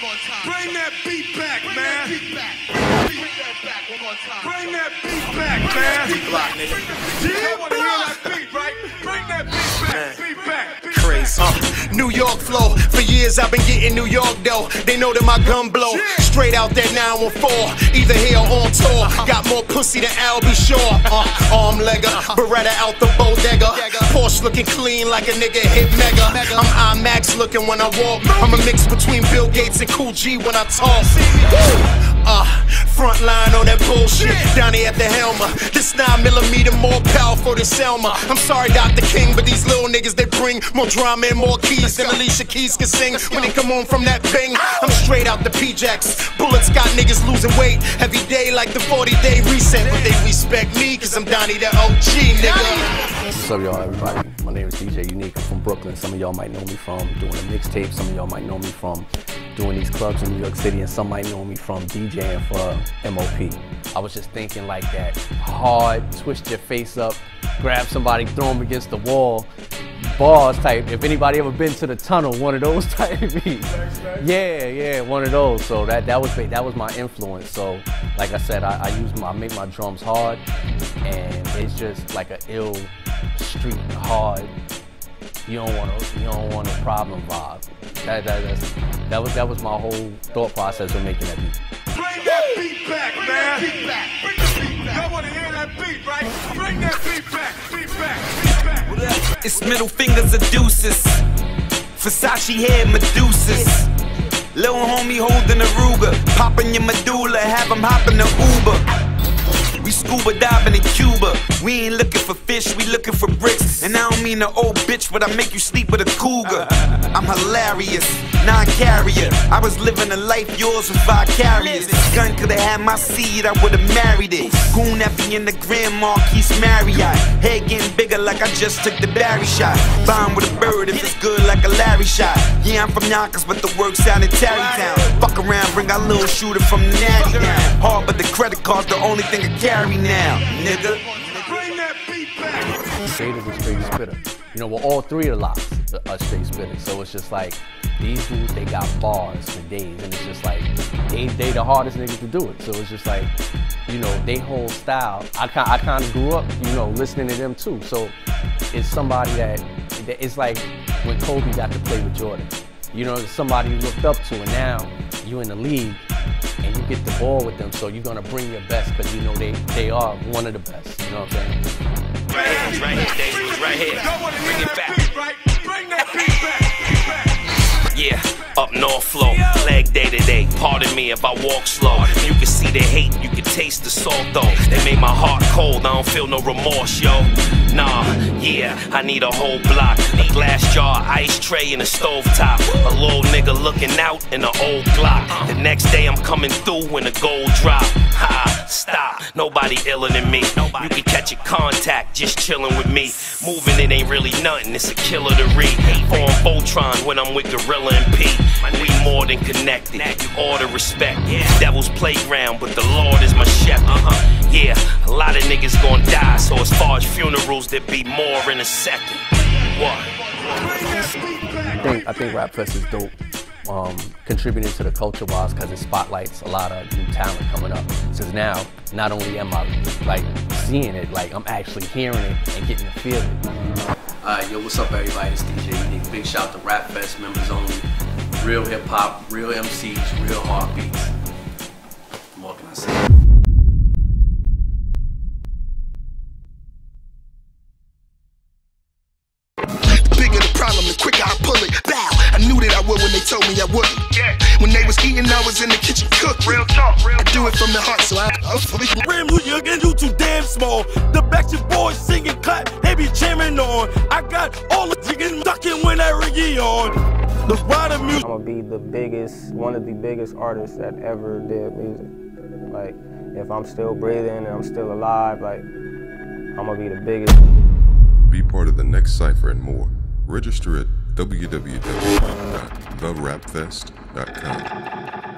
one more time. Bring that beat back, Bring man. that beat back. Bring that back one more time. Bring that beat back, man. Block, nigga. You wanna hear that beat, right? Bring that beat back, beat back, beat Crazy. Uh, New York flow. For years I've been getting New York though. They know that my gun blow. Straight out that 914. Either here or on tour. Got more pussy than Al B. Sure. Uh, arm legger. Beretta out the bodega. Porsche looking clean like a nigga hit mega. I'm IMAX looking when I walk. I'm a mix between Bill Gates and Kool G when I talk. Woo. Uh, front line on that bullshit. Down here at the helm. This 9 millimeter more powerful than Selma. I'm sorry, Dr. King, but these little niggas they bring more drama and more keys than Alicia Keys can sing when they come on from that ping. I'm straight out the PJAX. Bullets got niggas losing weight every day like the 40 day reset. But they respect me cause I'm Donnie the OG, nigga. What's up, y'all, everybody? My name is DJ Unique. I'm from Brooklyn. Some of y'all might know me from doing a mixtape. Some of y'all might know me from doing these clubs in New York City, and some might know me from DJing for MOP. I was just thinking like that hard, twist your face up, grab somebody, throw them against the wall, bars type. If anybody ever been to the tunnel, one of those type beats. Yeah, yeah, one of those. So that that was that was my influence. So like I said, I, I use my I make my drums hard, and it's just like a ill street hard. You don't want to you don't want a problem vibe. That that that's, that was that was my whole thought process of making that beat. Bring that beat back, Bring man. that beat back. Bring the beat back. Y'all wanna hear that beat, right? Bring that beat back, beat back, beat back. It's middle fingers of deuces. Versace hair Medusas. Little homie holding a Ruger. Popping your medulla, have him hopping the Uber. Scuba diving in Cuba. We ain't looking for fish, we looking for bricks. And I don't mean the old bitch, but I make you sleep with a cougar. I'm hilarious, non-carrier. I was living a life, yours was vicarious. Gun could've had my seed, I would've married it. Goon Effie in the Grand Marquis Marriott. Head getting bigger like I just took the Barry shot. Bomb with a bird if it's good like a Larry shot. Yeah, I'm from Yonkers, but the work's out in Tarrytown. Fuck around, bring our little shooter from the Natty down. Hard, but the credit card's the only thing I carry now, nigga. Bring that beat back. Straight is a straight spitter. You know, well, all three of the LOX are straight spitters. So it's just like these dudes, they got bars for days, and it's just like they they the hardest niggas to do it. So it's just like, you know, they whole style. I kind I kind of grew up, you know, listening to them too. So it's somebody that, that it's like when Kobe got to play with Jordan. You know, somebody you looked up to, and now you in the league and you get the ball with them. So you're gonna bring your best because you know they they are one of the best. You know what I'm saying? Right, right here, Dangerous, right here. Bring it back. beat, right? Bring that beat back. Yeah, up north flow, leg day to day. Pardon me if I walk slow. You can see the hate, you can taste the salt though. They made my heart cold, I don't feel no remorse, yo. Nah, yeah, I need a whole block. A glass jar, ice tray, and a stove top. A little nigga looking out in an old Glock. The next day I'm coming through in a gold drop. Ha, stop, nobody iller than me. Nobody. You can catch a contact just chilling with me. Moving it ain't really nothing, it's a killer to read. Form Voltron when I'm with Gorilla and P. We more than connected, order respect. Devil's playground, but the Lord is my shepherd. Uh-huh. Yeah, a lot of niggas gon' die, so as far as funerals, there be more in a second. What? I think I think Rap Fest is dope. Um, contributing to the culture wise because it spotlights a lot of new talent coming up. Since now, not only am I like seeing it, like I'm actually hearing it and getting to feel it. Alright, yo, what's up, everybody? It's DJ Unique. Big shout out to Rap Fest members only. Real hip hop, real MCs, real hard from the heart, so I. I Rim who young and you too damn small. The Backstreet Boys singing clap, they be jamming on. I got all the chickens ducking when that reggae on. The rider music. I'm gonna be the biggest, one of the biggest artists that ever did music. Like, if I'm still breathing and I'm still alive, like, I'm gonna be the biggest. Be part of the next cipher and more. Register at www.therapfest.com.